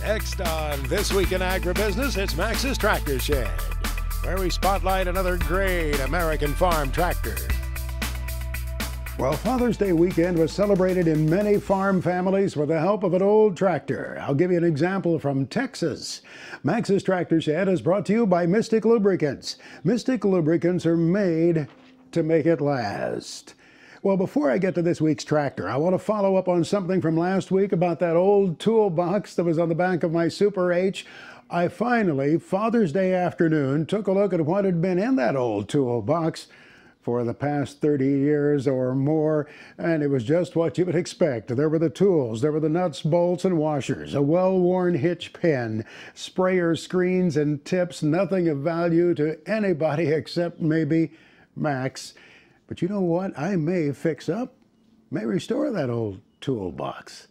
Next on This Week in Agribusiness, it's Max's Tractor Shed, where we spotlight another great American farm tractor. Well, Father's Day weekend was celebrated in many farm families with the help of an old tractor. I'll give you an example from Texas. Max's Tractor Shed is brought to you by Mystic Lubricants. Mystic Lubricants are made to make it last. Well, before I get to this week's tractor, I want to follow up on something from last week about that old toolbox that was on the back of my Super H. I finally, Father's Day afternoon, took a look at what had been in that old toolbox for the past 30 years or more, and it was just what you would expect. There were the tools, there were the nuts, bolts, and washers, a well worn hitch pin, sprayer screens and tips, nothing of value to anybody except maybe Max. But you know what? I may fix up, may restore that old toolbox.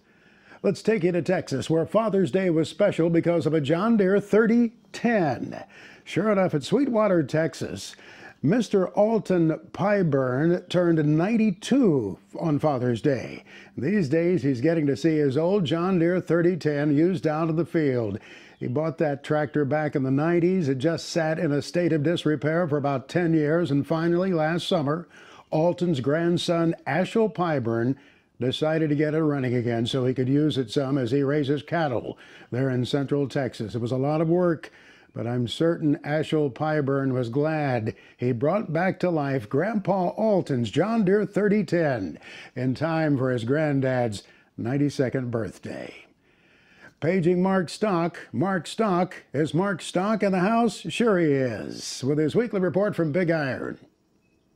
Let's take you to Texas, where Father's Day was special because of a John Deere 3010. Sure enough, at Sweetwater, Texas, Mr. Alton Pyburn turned 92 on Father's Day. These days, he's getting to see his old John Deere 3010 used out in the field. He bought that tractor back in the 90s. It just sat in a state of disrepair for about 10 years, and finally, last summer, Alton's grandson, Ashel Pyburn, decided to get it running again so he could use it some as he raises cattle there in central Texas. It was a lot of work, but I'm certain Ashel Pyburn was glad he brought back to life Grandpa Alton's John Deere 3010 in time for his granddad's 92nd birthday. Paging Mark Stock. Mark Stock. Is Mark Stock in the house? Sure he is. With his weekly report from Big Iron.